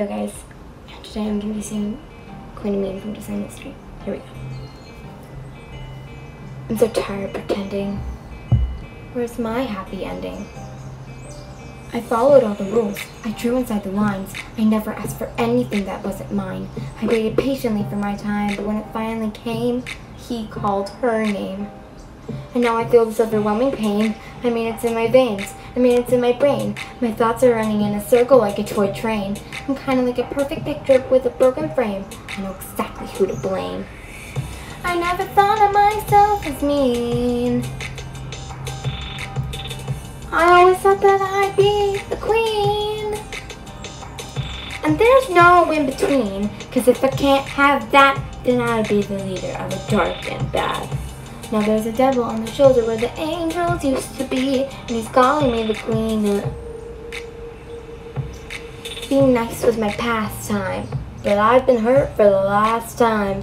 Hello guys, today I'm going to be singing Queen Mean from Descendants 3. Here we go. I'm so tired pretending. Where's my happy ending? I followed all the rules. I drew inside the lines. I never asked for anything that wasn't mine. I waited patiently for my time, but when it finally came, he called her name. And now I feel this overwhelming pain. I mean, it's in my veins. I mean, it's in my brain. My thoughts are running in a circle like a toy train. I'm kind of like a perfect picture with a broken frame. I know exactly who to blame. I never thought of myself as mean. I always thought that I'd be the queen. And there's no in between, cause if I can't have that, then I'd be the leader of a dark and bad. Now there's a devil on the shoulder where the angels used to be, and he's calling me the queen. Being nice was my pastime, but I've been hurt for the last time.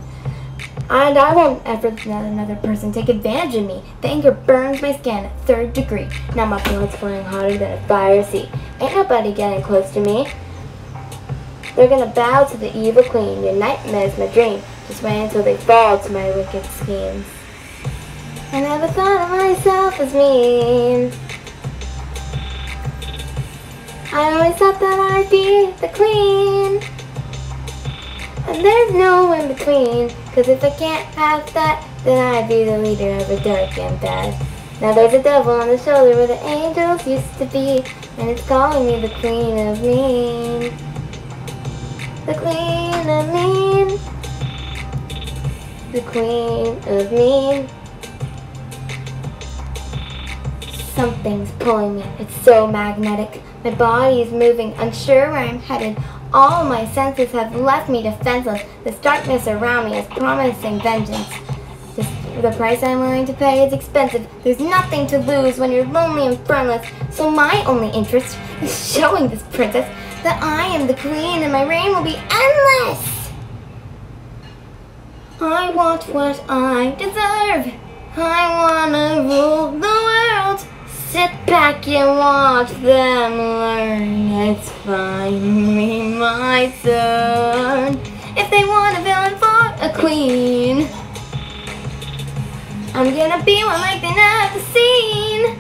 And I won't ever let another person take advantage of me. The anger burns my skin, third degree. Now my blood's flowing hotter than a fire sea. Ain't nobody getting close to me. They're gonna bow to the evil queen. Your nightmare's my dream. Just wait until they fall to my wicked schemes. I never thought of myself as mean. I always thought that I'd be the queen. And there's no in between, cause if I can't have that, then I'd be the leader of a dark and bad. Now there's a devil on the shoulder where the angels used to be, and it's calling me the queen of mean. The queen of mean. The queen of mean. Something's pulling me. It's so magnetic. My body is moving, unsure where I'm headed. All my senses have left me defenseless. This darkness around me is promising vengeance. This, the price I'm willing to pay is expensive. There's nothing to lose when you're lonely and friendless. So my only interest is showing this princess that I am the queen and my reign will be endless. I want what I deserve. I wanna rule the. Back and watch them learn. It's finally my turn. If they want a villain for a queen, I'm gonna be one like they never seen.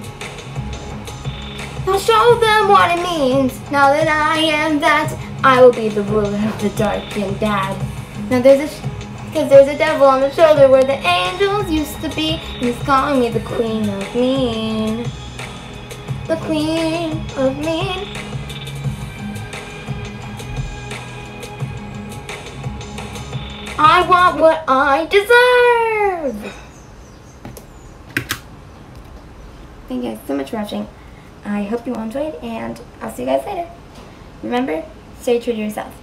I'll show them what it means. Now that I am that, I will be the ruler of the dark and bad. Now there's a, cause there's a devil on the shoulder where the angels used to be, and he's calling me the queen of mean the queen of mean. I want what I deserve. Thank you guys so much for watching. I hope you all enjoyed, and I'll see you guys later. Remember, stay true to yourself.